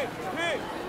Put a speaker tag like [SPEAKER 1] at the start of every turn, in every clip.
[SPEAKER 1] Vem, vem!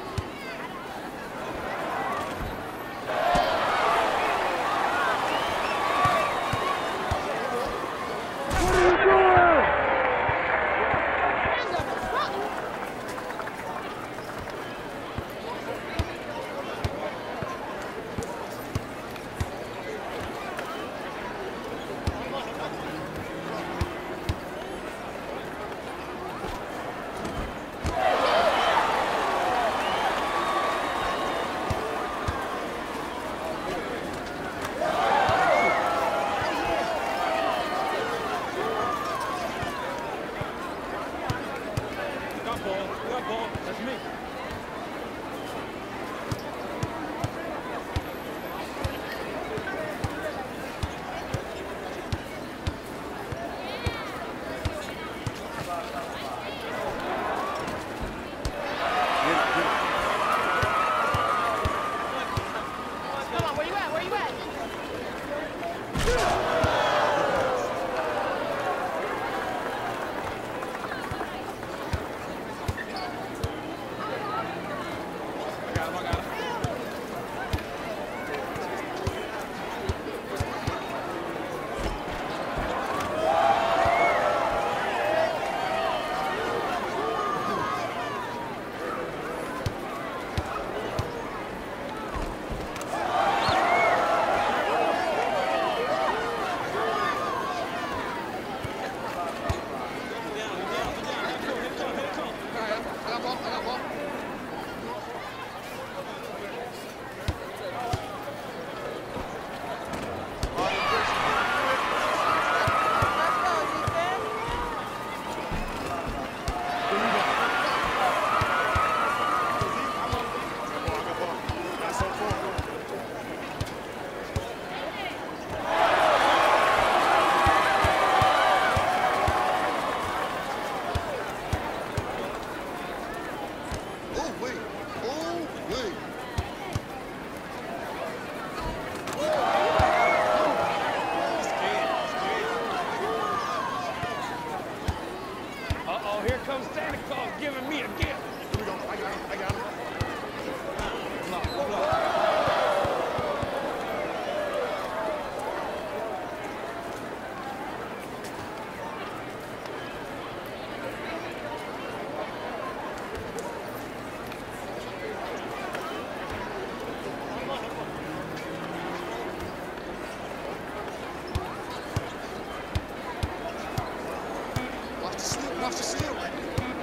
[SPEAKER 1] slip off the ceiling.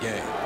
[SPEAKER 2] Game.